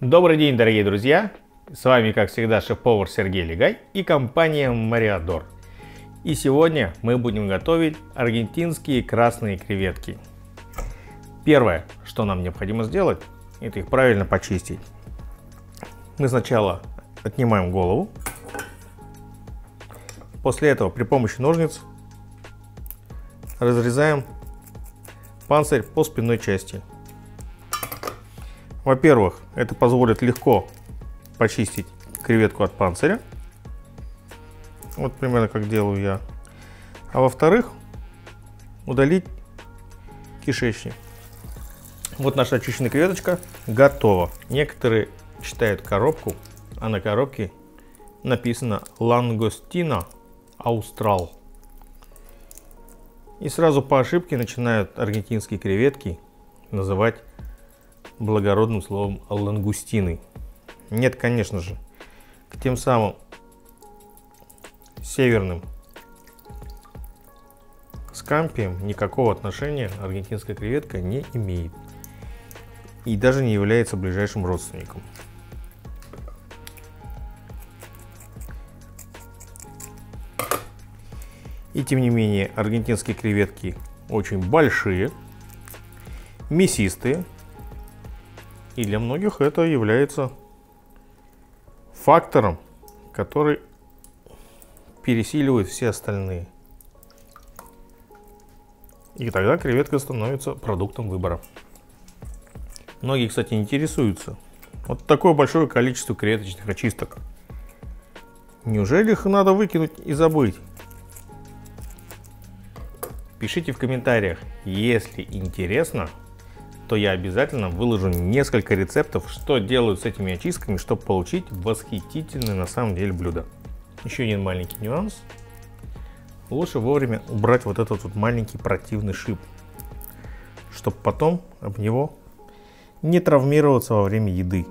Добрый день, дорогие друзья! С вами, как всегда, шеф-повар Сергей Легай и компания Мариадор. И сегодня мы будем готовить аргентинские красные креветки. Первое, что нам необходимо сделать, это их правильно почистить. Мы сначала отнимаем голову. После этого при помощи ножниц разрезаем панцирь по спинной части. Во-первых, это позволит легко почистить креветку от панциря. Вот примерно как делаю я. А во-вторых, удалить кишечник. Вот наша очищенная креветочка готова. Некоторые читают коробку, а на коробке написано Langostina Austral. И сразу по ошибке начинают аргентинские креветки называть благородным словом лангустины. Нет, конечно же, к тем самым северным скампиям никакого отношения аргентинская креветка не имеет и даже не является ближайшим родственником. И тем не менее, аргентинские креветки очень большие, мясистые, и для многих это является фактором, который пересиливает все остальные. И тогда креветка становится продуктом выбора. Многие, кстати, интересуются. Вот такое большое количество креветочных очисток. Неужели их надо выкинуть и забыть? Пишите в комментариях, если интересно, то я обязательно выложу несколько рецептов, что делают с этими очистками, чтобы получить восхитительное на самом деле блюдо. Еще один маленький нюанс. Лучше вовремя убрать вот этот вот маленький противный шип, чтобы потом об него не травмироваться во время еды.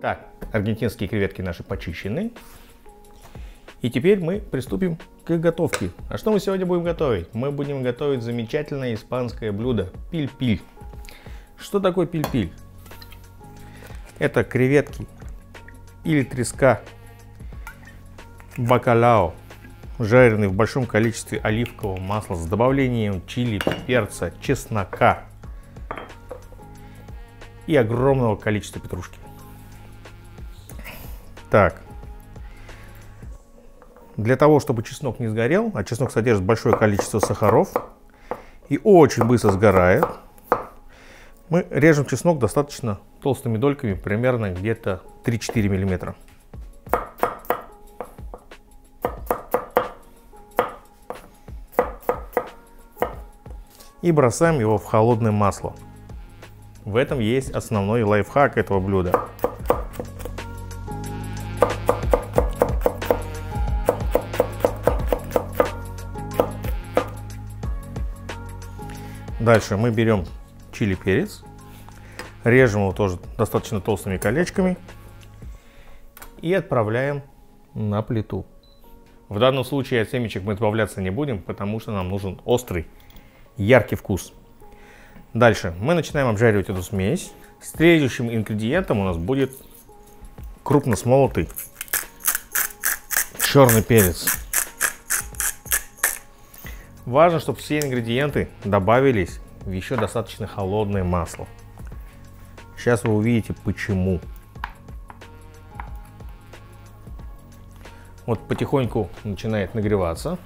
Так, аргентинские креветки наши почищены. И теперь мы приступим к готовке. А что мы сегодня будем готовить? Мы будем готовить замечательное испанское блюдо пиль-пиль. Что такое пиль-пиль? Это креветки или треска бакалао, жареный в большом количестве оливкового масла с добавлением чили, перца, чеснока и огромного количества петрушки. Так, для того, чтобы чеснок не сгорел, а чеснок содержит большое количество сахаров и очень быстро сгорает, мы режем чеснок достаточно толстыми дольками, примерно где-то 3-4 миллиметра. И бросаем его в холодное масло. В этом есть основной лайфхак этого блюда. Дальше мы берем чили перец, режем его тоже достаточно толстыми колечками и отправляем на плиту. В данном случае от семечек мы избавляться не будем, потому что нам нужен острый, яркий вкус. Дальше мы начинаем обжаривать эту смесь. Следующим ингредиентом у нас будет крупно смолотый черный перец. Важно, чтобы все ингредиенты добавились в еще достаточно холодное масло. Сейчас вы увидите почему. Вот потихоньку начинает нагреваться.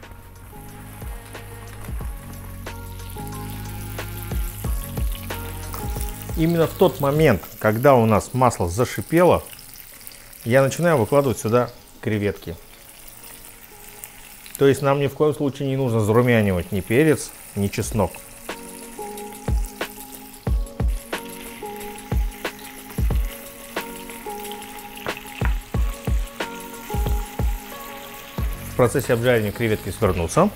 Именно в тот момент, когда у нас масло зашипело, я начинаю выкладывать сюда креветки. То есть нам ни в коем случае не нужно зарумянивать ни перец, ни чеснок. В процессе обжаривания креветки свернутся.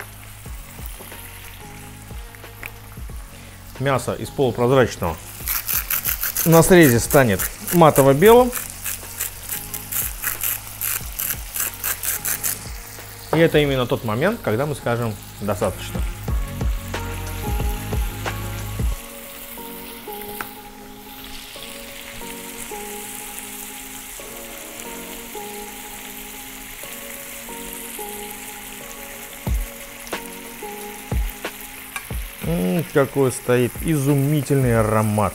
Мясо из полупрозрачного на срезе станет матово-белым. И это именно тот момент, когда мы скажем «достаточно». Какой стоит изумительный аромат.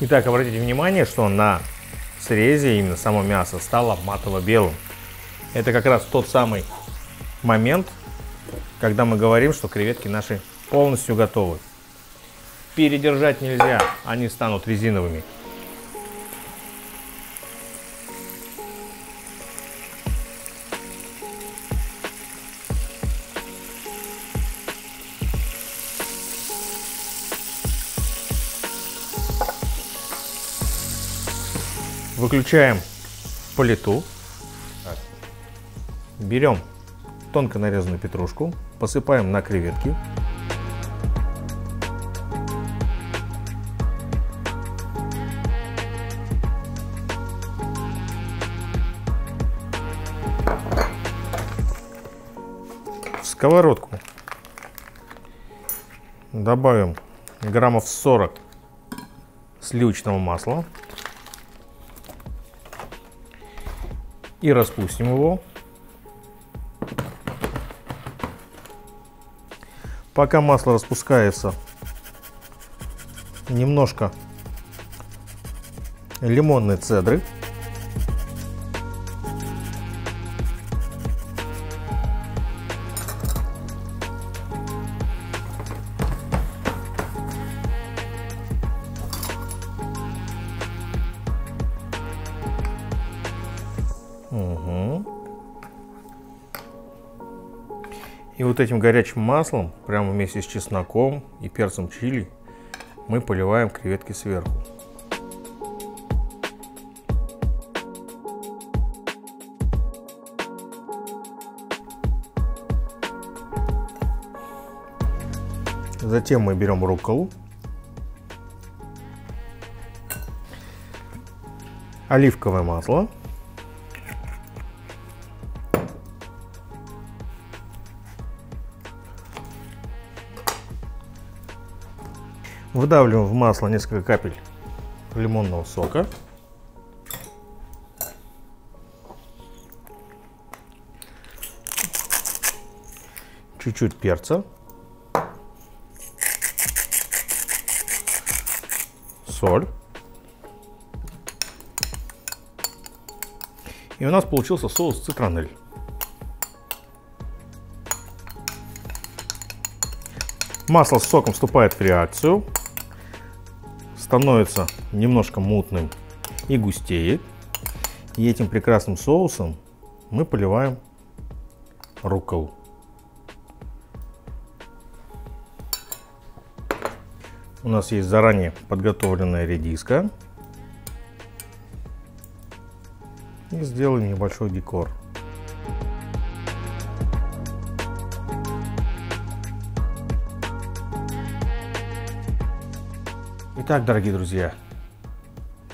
Итак, обратите внимание, что на срезе именно само мясо стало матово-белым. Это как раз тот самый момент, когда мы говорим, что креветки наши полностью готовы. Передержать нельзя, они станут резиновыми. Выключаем плиту. Берем тонко нарезанную петрушку, посыпаем на креветки. В сковородку добавим граммов 40 сливочного масла. И распустим его. Пока масло распускается, немножко лимонной цедры. И вот этим горячим маслом, прямо вместе с чесноком и перцем чили, мы поливаем креветки сверху. Затем мы берем рукколу, оливковое масло, Выдавливаем в масло несколько капель лимонного сока. Чуть-чуть перца. Соль. И у нас получился соус цитронель. Масло с соком вступает в реакцию становится немножко мутным и густеет. И этим прекрасным соусом мы поливаем рукколу. У нас есть заранее подготовленная редиска. И сделаем небольшой декор. Итак, дорогие друзья,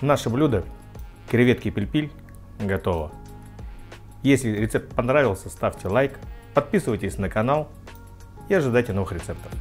наше блюдо креветки пильпиль готово. Если рецепт понравился, ставьте лайк, подписывайтесь на канал и ожидайте новых рецептов.